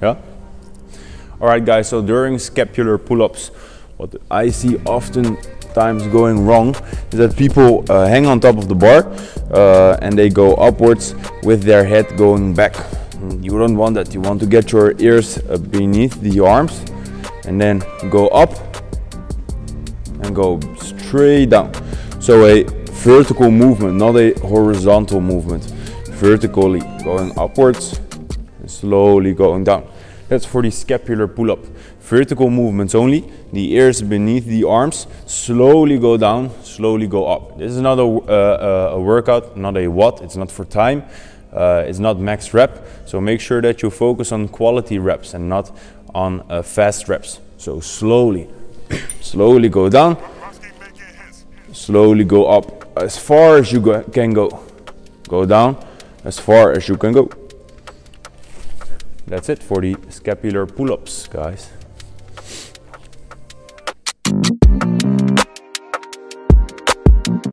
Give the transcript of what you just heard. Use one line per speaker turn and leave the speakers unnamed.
Yeah? Alright guys, so during scapular pull-ups, what I see often times going wrong is that people uh, hang on top of the bar uh, and they go upwards with their head going back. Mm, you don't want that. You want to get your ears uh, beneath the arms and then go up and go straight down. So a vertical movement, not a horizontal movement. Vertically going upwards slowly going down. That's for the scapular pull-up. Vertical movements only. The ears beneath the arms. Slowly go down, slowly go up. This is not a, uh, uh, a workout, not a what. It's not for time. Uh, it's not max rep. So make sure that you focus on quality reps and not on uh, fast reps. So slowly, slowly go down. Slowly go up as far as you go can go. Go down as far as you can go. That's it for the scapular pull-ups, guys.